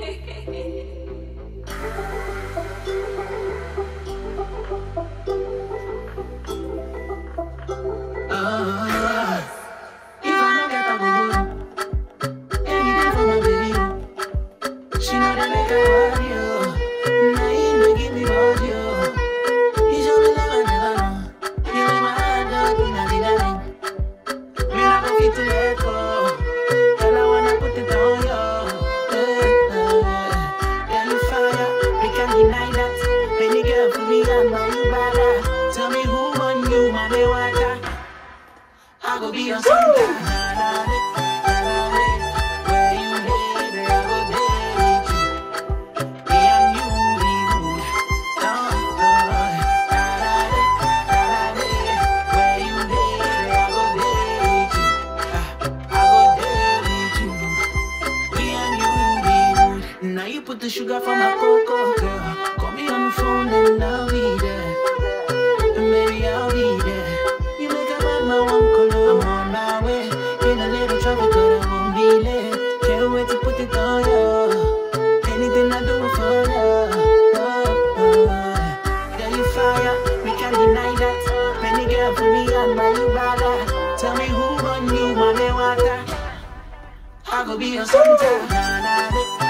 Hehehehe I will be your somebody. Now you put the sugar for my cocoa, girl. for me and my new brother. Tell me who run you, my water. I go be a center.